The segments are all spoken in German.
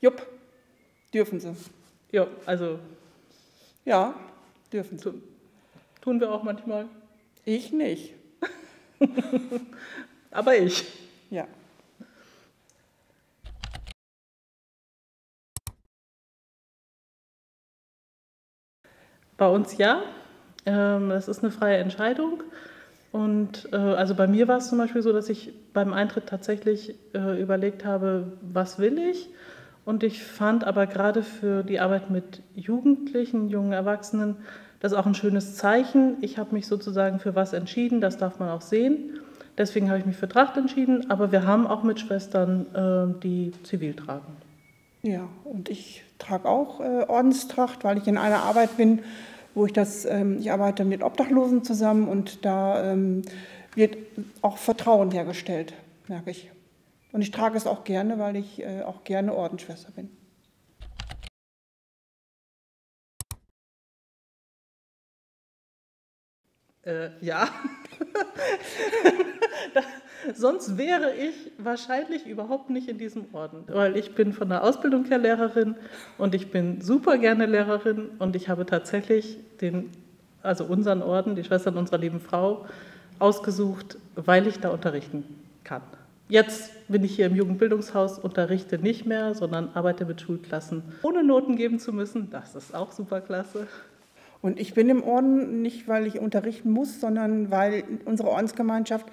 Jupp, dürfen sie. Ja, also Ja, dürfen sie. tu, tun wir auch manchmal. Ich nicht. Aber ich. Ja. Bei uns ja. Ähm, das ist eine freie Entscheidung. Und äh, also bei mir war es zum Beispiel so, dass ich beim Eintritt tatsächlich äh, überlegt habe, was will ich? Und ich fand aber gerade für die Arbeit mit Jugendlichen, jungen Erwachsenen, das auch ein schönes Zeichen. Ich habe mich sozusagen für was entschieden, das darf man auch sehen. Deswegen habe ich mich für Tracht entschieden, aber wir haben auch Mitschwestern, äh, die zivil tragen. Ja, und ich trage auch äh, Ordenstracht, weil ich in einer Arbeit bin, wo ich das, ähm, ich arbeite mit Obdachlosen zusammen und da ähm, wird auch Vertrauen hergestellt, merke ich. Und ich trage es auch gerne, weil ich äh, auch gerne Ordensschwester bin. Äh, ja. Sonst wäre ich wahrscheinlich überhaupt nicht in diesem Orden, weil ich bin von der Ausbildung her Lehrerin und ich bin super gerne Lehrerin und ich habe tatsächlich den, also unseren Orden, die Schwestern unserer lieben Frau, ausgesucht, weil ich da unterrichten kann. Jetzt bin ich hier im Jugendbildungshaus, unterrichte nicht mehr, sondern arbeite mit Schulklassen, ohne Noten geben zu müssen. Das ist auch super klasse. Und ich bin im Orden nicht, weil ich unterrichten muss, sondern weil unsere Ordensgemeinschaft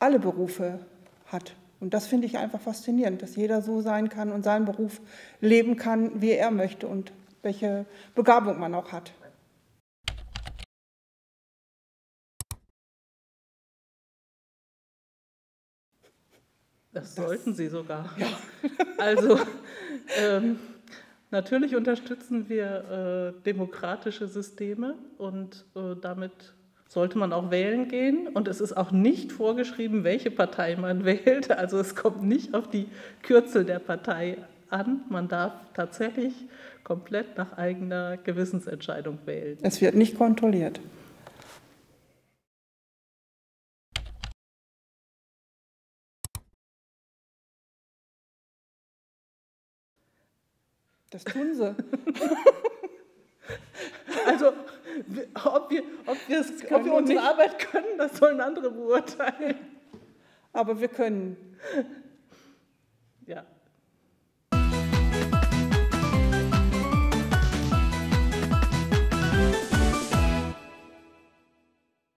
alle Berufe hat. Und das finde ich einfach faszinierend, dass jeder so sein kann und seinen Beruf leben kann, wie er möchte und welche Begabung man auch hat. Das sollten Sie sogar. Also ähm, natürlich unterstützen wir äh, demokratische Systeme und äh, damit sollte man auch wählen gehen. Und es ist auch nicht vorgeschrieben, welche Partei man wählt. Also es kommt nicht auf die Kürzel der Partei an. Man darf tatsächlich komplett nach eigener Gewissensentscheidung wählen. Es wird nicht kontrolliert. Das tun sie. Also ob wir, ob ob wir unsere. Arbeit können, das sollen andere beurteilen. Aber wir können. Ja.